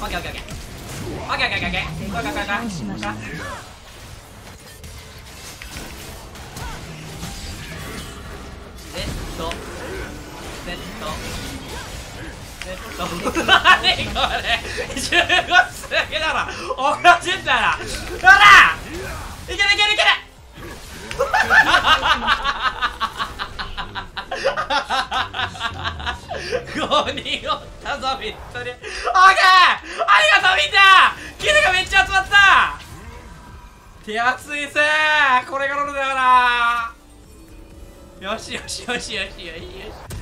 オッケーオッケーオッケーオッケーオッケーオッケーオッケーオッケーオッケーこれ15つだけだろ同じんだろほらいけるいけるいけるハハハハ5人おったぞビットリオーケーありがとうみんなキルがめっちゃ集まった手厚い。ぜこれがロルだよなよしよしよしよしよしよし